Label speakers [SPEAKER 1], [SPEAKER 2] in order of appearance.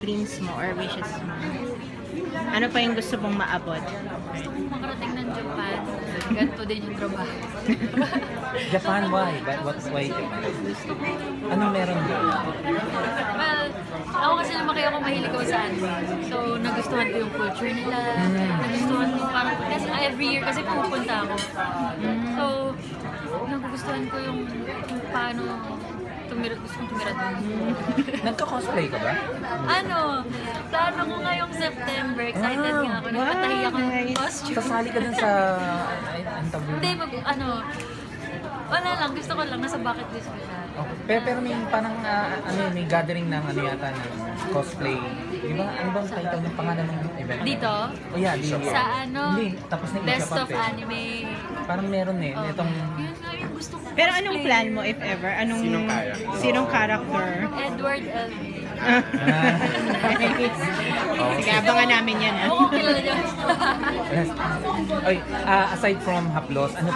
[SPEAKER 1] dreams mo or wishes mo? Ano pa yung gusto mong maabot?
[SPEAKER 2] Gusto kong makarating ng Japan. Ganito din yung trabaho.
[SPEAKER 3] Japan, why? But what's why Japan?
[SPEAKER 2] Gusto ko.
[SPEAKER 3] Anong meron doon?
[SPEAKER 2] Well, ako kasi lumaki ako mahilig ako sa anime. So, nagustuhan ko yung culture nila. Nagustuhan ko parang, kasi every year kasi pupunta ako. So, nagugustuhan ko yung kung paano tumira, gusto kong tumira doon.
[SPEAKER 3] Nagka-cosplay ka ba?
[SPEAKER 2] ano, plano ko ngayong September. Excited
[SPEAKER 3] Wow,
[SPEAKER 2] nga ako. Nagpatahi ako ng costume.
[SPEAKER 3] Sasali ka dun sa...
[SPEAKER 2] Hindi, mag, ano, wala lang. Gusto ko lang. Nasa bucket list ko siya.
[SPEAKER 3] Oh, pero, pero may parang ah, ano yun, may gathering ng ano yata ng cosplay. Di ba? Ano bang title ng pangalan ng event?
[SPEAKER 2] Dito?
[SPEAKER 3] Oh yeah, di
[SPEAKER 2] Sa ano?
[SPEAKER 3] Hindi, tapos na
[SPEAKER 2] Best of
[SPEAKER 3] eh.
[SPEAKER 2] Anime.
[SPEAKER 3] Parang meron eh.
[SPEAKER 2] Oh.
[SPEAKER 3] Itong...
[SPEAKER 2] Yun nga yung gusto ko.
[SPEAKER 1] Pero anong plan mo if ever? Anong
[SPEAKER 4] Sinong kaya?
[SPEAKER 1] Sinong character?
[SPEAKER 2] Edward L.
[SPEAKER 3] Ah,
[SPEAKER 1] Sige, abangan namin yan. ah.
[SPEAKER 2] Oo, kilala niya.
[SPEAKER 3] Ay, ah, aside from haplos, ano